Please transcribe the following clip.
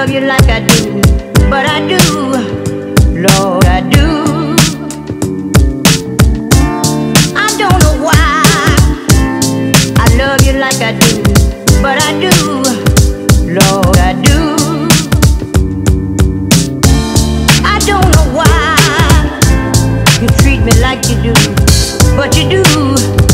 love you like I do, but I do, Lord, I do. I don't know why I love you like I do, but I do, Lord, I do. I don't know why you treat me like you do.